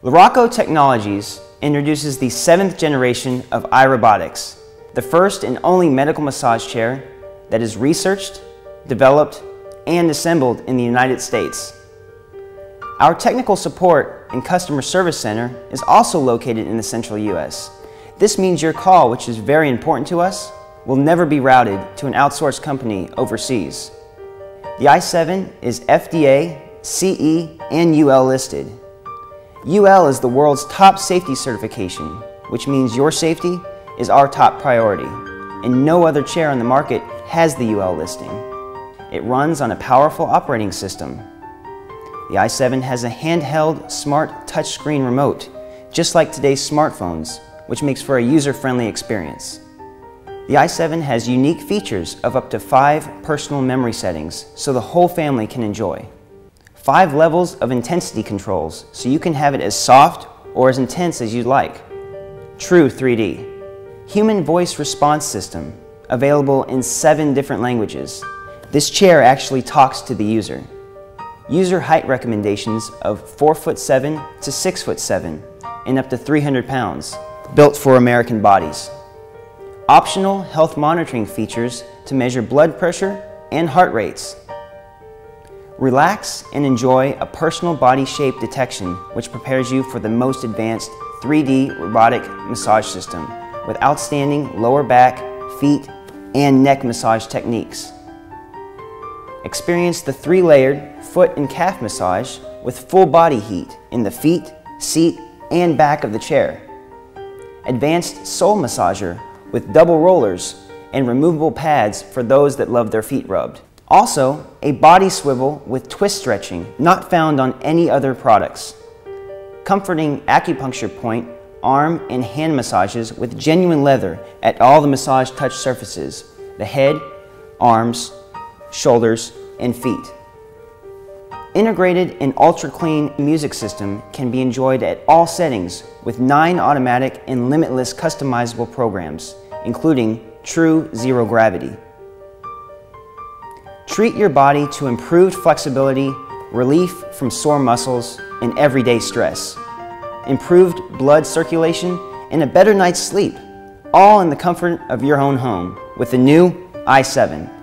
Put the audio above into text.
Luraco Technologies introduces the seventh generation of iRobotics, the first and only medical massage chair that is researched, developed, and assembled in the United States. Our technical support and customer service center is also located in the central U.S. This means your call, which is very important to us, will never be routed to an outsourced company overseas. The i7 is FDA, CE, and UL listed. UL is the world's top safety certification, which means your safety is our top priority, and no other chair on the market has the UL listing. It runs on a powerful operating system. The i7 has a handheld, smart touchscreen remote, just like today's smartphones, which makes for a user-friendly experience. The i7 has unique features of up to five personal memory settings so the whole family can enjoy. Five levels of intensity controls so you can have it as soft or as intense as you'd like. True 3D. Human voice response system, available in seven different languages. This chair actually talks to the user. User height recommendations of 4 foot 7 to 6 foot 7 and up to 300 pounds, built for American bodies optional health monitoring features to measure blood pressure and heart rates. Relax and enjoy a personal body shape detection which prepares you for the most advanced 3D robotic massage system with outstanding lower back, feet, and neck massage techniques. Experience the three-layered foot and calf massage with full body heat in the feet, seat, and back of the chair. Advanced sole massager with double rollers and removable pads for those that love their feet rubbed. Also, a body swivel with twist stretching, not found on any other products. Comforting acupuncture point, arm, and hand massages with genuine leather at all the massage touch surfaces, the head, arms, shoulders, and feet. Integrated and ultra-clean music system can be enjoyed at all settings with nine automatic and limitless customizable programs, including True Zero Gravity. Treat your body to improved flexibility, relief from sore muscles, and everyday stress, improved blood circulation, and a better night's sleep, all in the comfort of your own home with the new i7.